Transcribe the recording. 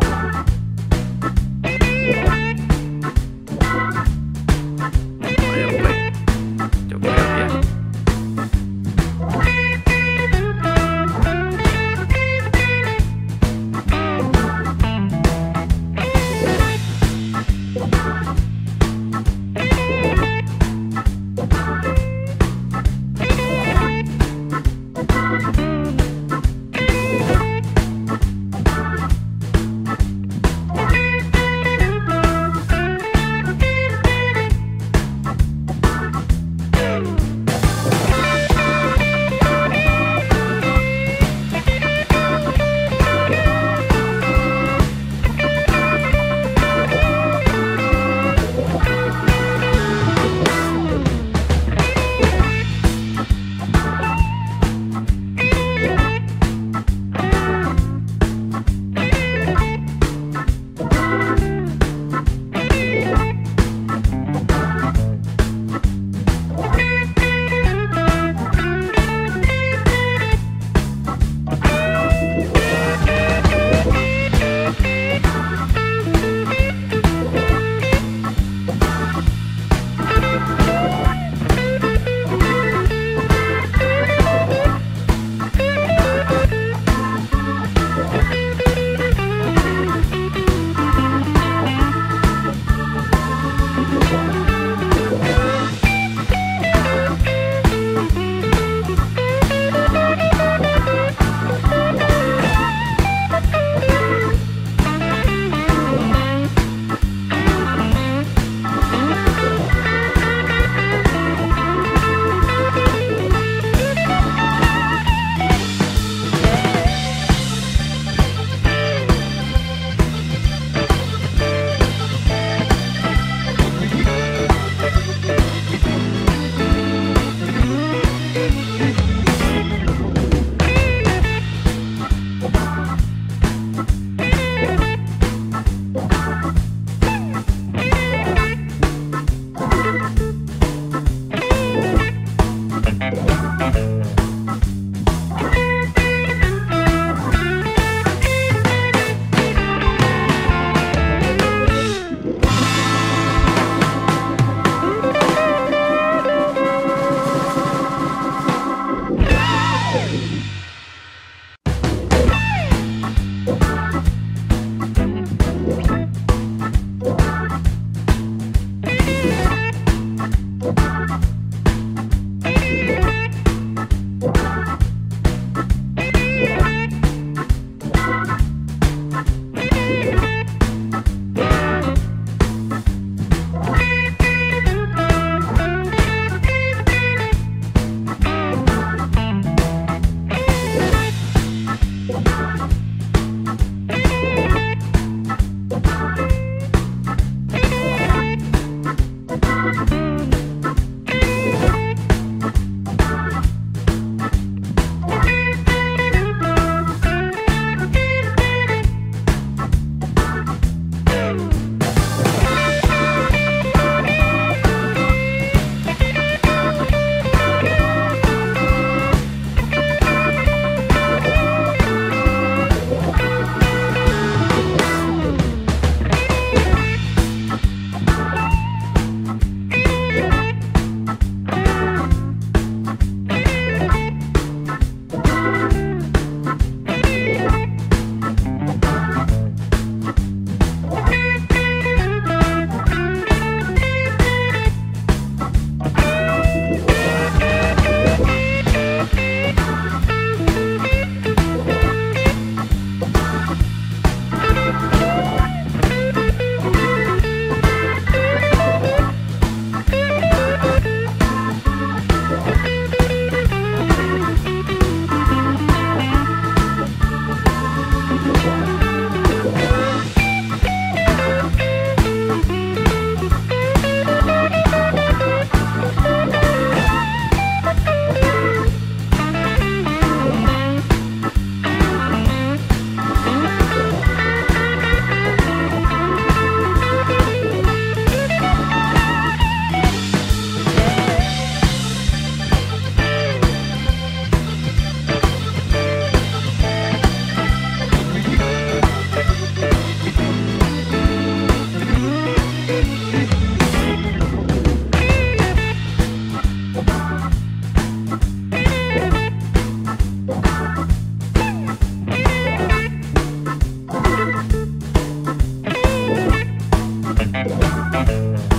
screen Bye.